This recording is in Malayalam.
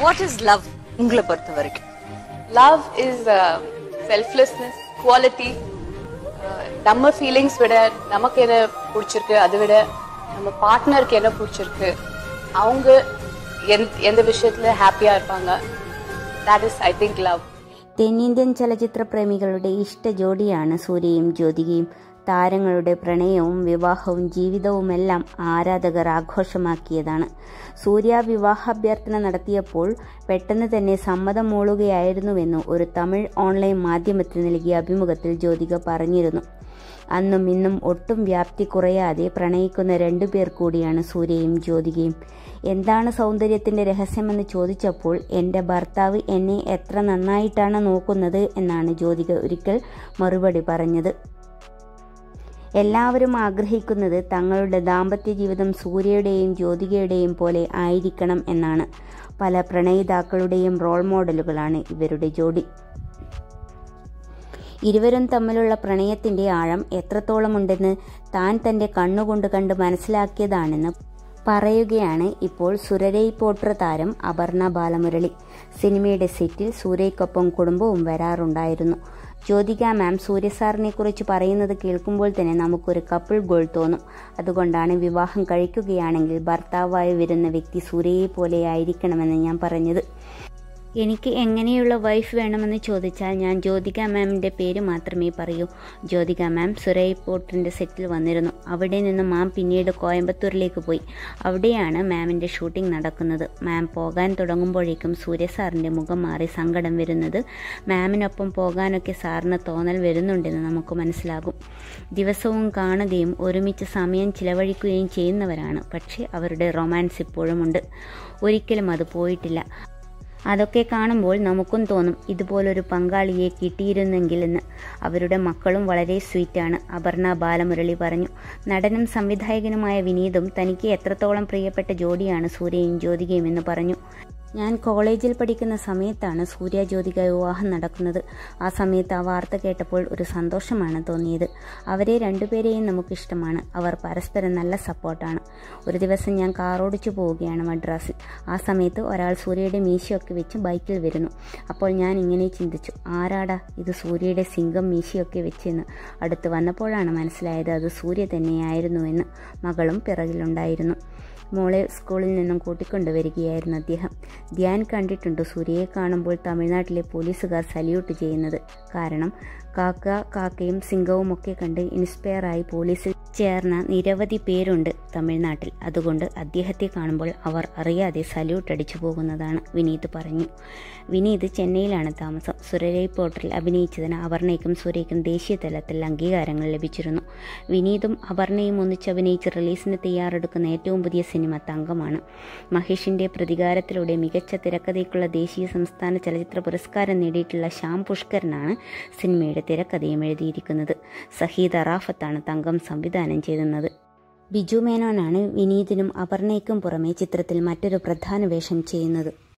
வாட் இஸ் லவ் உங்களை பொறுத்த வரைக்கும் லவ் இஸ் செல்ஃப்லெஸ்னஸ் குவாலிட்டி நம்ம ஃபீலிங்ஸ் விட நமக்கு என்ன பிடிச்சிருக்கு அதை விட நம்ம பார்ட்னருக்கு என்ன பிடிச்சிருக்கு அவங்க எந்த எந்த விஷயத்துல ஹாப்பியா இருப்பாங்க that is I think love തെന്നിന്ത്യൻ ചലച്ചിത്ര പ്രേമികളുടെ ഇഷ്ട ജോഡിയാണ് സൂര്യയും ജ്യോതികയും താരങ്ങളുടെ പ്രണയവും വിവാഹവും ജീവിതവുമെല്ലാം ആരാധകർ ആഘോഷമാക്കിയതാണ്. സൂര്യ വിവാഹാഭ്യർത്ഥന നടത്തിയപ്പോൾ പെട്ടെന്ന് തന്നെ സമ്മതം മൂളുകയായിരുന്നുവെന്ന് ഒരു തമിഴ് ഓൺലൈൻ മാധ്യമത്തിൽ നൽകിയ അഭിമുഖത്തിൽ ജ്യോതിക പറഞ്ഞിരുന്നു. അന്നും ഇന്നും ഒട്ടും വ്യാപ്തി കുറയാതെ പ്രണയിക്കുന്ന രണ്ടുപേർ കൂടിയാണ് സൂര്യയും ജ്യോതികയും. എന്താണ് സൗന്ദര്യത്തിന്റെ രഹസ്യമെന്ന് ചോദിച്ചപ്പോൾ എന്റെ ഭർത്താവ് എന്നെ എത്ര നന്നായിട്ടാണ് നോക്കുന്നത് എന്നാണ് ജ്യോതിക ഒരിക്കൽ മറുപടി പറഞ്ഞത്. എല്ലാവരും ആഗ്രഹിക്കുന്നത് തങ്ങളുടെ ദാമ്പത്യ ജീവിതം സൂര്യയുടെയും ജ്യോതികയുടെയും പോലെ ആയിരിക്കണം എന്നാണ്. പല പ്രണയിതാക്കളുടെയും റോൾ മോഡലുകളാണ് ഇവരുടെ ജോഡി. ഇരുവരും തമ്മിലുള്ള പ്രണയത്തിന്റെ ആഴം എത്രത്തോളമുണ്ടെന്ന് താൻ തന്റെ കണ്ണുകൊണ്ട് കണ്ട് മനസ്സിലാക്കിയതാണെന്ന് പറയുകയാണ് ഇപ്പോൾ സുരരൈ പോട്ടർ താരം അപർണ ബാലമുരളി. സിനിമയുടെ സെറ്റിൽ സൂര്യയ്ക്കൊപ്പം കുടുംബവും വരാറുണ്ടായിരുന്നു. ജ്യോതിക മാം സൂര്യ സാറിനെ കുറിച്ച് പറയുന്നത് കേൾക്കുമ്പോൾ തന്നെ നമുക്കൊരു കപ്പിൾ ഗോൾ തോന്നും. അതുകൊണ്ടാണ് വിവാഹം കഴിക്കുകയാണെങ്കിൽ ഭർത്താവായി വരുന്ന വ്യക്തി സൂര്യയെ പോലെ ആയിരിക്കണമെന്ന് ഞാൻ പറഞ്ഞത്. എനിക്ക് എങ്ങനെയുള്ള വൈഫ് വേണമെന്ന് ചോദിച്ചാൽ ഞാൻ ജ്യോതിക മാമിന്റെ പേര് മാത്രമേ പറയൂ. ജ്യോതിക മാം സുരൈ പോർട്ടിന്റെ സെറ്റിൽ വന്നിരുന്നു. അവിടെ നിന്ന് മാം പിന്നീട് കോയമ്പത്തൂരിലേക്ക് പോയി. അവിടെയാണ് മാമിന്റെ ഷൂട്ടിംഗ് നടക്കുന്നത്. മാം പോകാൻ തുടങ്ങുമ്പോഴേക്കും സൂര്യ സാറിന്റെ മുഖം മാറി സങ്കടം വരുന്നത് മാമിനൊപ്പം പോകാനൊക്കെ സാറിന് തോന്നൽ വരുന്നുണ്ടെന്ന് നമുക്ക് മനസ്സിലാകും. ദിവസവും കാണുകയും ഒരുമിച്ച് സമയം ചിലവഴിക്കുകയും ചെയ്യുന്നവരാണ്. പക്ഷേ അവരുടെ റൊമാൻസ് ഇപ്പോഴുമുണ്ട്. ഒരിക്കലും അത് പോയിട്ടില്ല. അതൊക്കെ കാണുമ്പോൾ നമുക്കും തോന്നും ഇതുപോലൊരു പങ്കാളിയെ കിട്ടിയിരുന്നെങ്കിൽ എന്ന് അവരുടെ മക്കളും വളരെ സ്വീറ്റാണ് അപർണ ബാലമുരളി പറഞ്ഞു. നടനും സംവിധായകനുമായ വിനീതും തനിക്ക് എത്രത്തോളം പ്രിയപ്പെട്ട ജോഡിയാണ് സൂര്യയും ജ്യോതികയും എന്ന് പറഞ്ഞു. ഞാൻ കോളേജിൽ പഠിക്കുന്ന സമയത്താണ് സൂര്യ ജ്യോതിക വിവാഹം നടക്കുന്നത്. ആ സമയത്ത് ആ വാർത്ത കേട്ടപ്പോൾ ഒരു സന്തോഷമാണ് തോന്നിയത്. അവരെ രണ്ടുപേരെയും നമുക്കിഷ്ടമാണ്. അവർ പരസ്പരം നല്ല സപ്പോർട്ടാണ്. ഒരു ദിവസം ഞാൻ കാറോടിച്ചു പോവുകയാണ് മദ്രാസിൽ. ആ സമയത്ത് ഒരാൾ സൂര്യയുടെ മീശയൊക്കെ വെച്ച് ബൈക്കിൽ വരുന്നു. അപ്പോൾ ഞാൻ ഇങ്ങനെ ചിന്തിച്ചു ആരാടാ ഇത് സൂര്യയുടെ സിംഗം മീശയൊക്കെ വെച്ചെന്ന്? അടുത്ത് വന്നപ്പോഴാണ് മനസ്സിലായത് അത് സൂര്യ തന്നെയായിരുന്നു എന്ന് മകളും പിറകിലുണ്ടായിരുന്നു. മോളെ സ്കൂളിൽ നിന്നും കൂട്ടിക്കൊണ്ടുവരികയായിരുന്നു അദ്ദേഹം. ധ്യാൻ കണ്ടിട്ടുണ്ട് സൂര്യയെ കാണുമ്പോൾ തമിഴ്നാട്ടിലെ പോലീസുകാർ സല്യൂട്ട് ചെയ്യുന്നത്. കാരണം കാക്ക കാക്കയും സിംഗവും ഒക്കെ കണ്ട് ഇൻസ്പയറായി പോലീസിൽ ചേർന്ന നിരവധി പേരുണ്ട്. തമിഴ്നാട്ടിൽ. അതുകൊണ്ട് അദ്ദേഹത്തെ കാണുമ്പോൾ അവർ അറിയാതെ സല്യൂട്ട് അടിച്ചു പോകുന്നതാണ് വിനീത് പറഞ്ഞു. വിനീത് ചെന്നൈയിലാണ് താമസം. സുരരൈ പോർട്ടറിൽ അഭിനയിച്ചതിന് അപർണയ്ക്കും സുരയ്ക്കും ദേശീയ തലത്തിൽ അംഗീകാരങ്ങൾ ലഭിച്ചിരുന്നു. വിനീതും അവർണയും ഒന്നിച്ച് അഭിനയിച്ച് റിലീസിന് തയ്യാറെടുക്കുന്ന ഏറ്റവും പുതിയ സിനിമ തങ്കമാണ്. മഹേഷിന്റെ പ്രതികാരത്തിലൂടെ മികച്ച തിരക്കഥയ്ക്കുള്ള ദേശീയ സംസ്ഥാന ചലച്ചിത്ര പുരസ്കാരം നേടിയിട്ടുള്ള ശ്യാം പുഷ്കരനാണ് സിനിമയുടെ തിരക്കഥയും എഴുതിയിരിക്കുന്നത്. സഹീദ് അറാഫത്താണ് തങ്കം സംവിധാനം ചെയ്യുന്നത് ബിജു മേനോനാണ് വിനീതിനും അപർണയ്ക്കും പുറമെ ചിത്രത്തിൽ മറ്റൊരു പ്രധാന വേഷം ചെയ്യുന്നത്.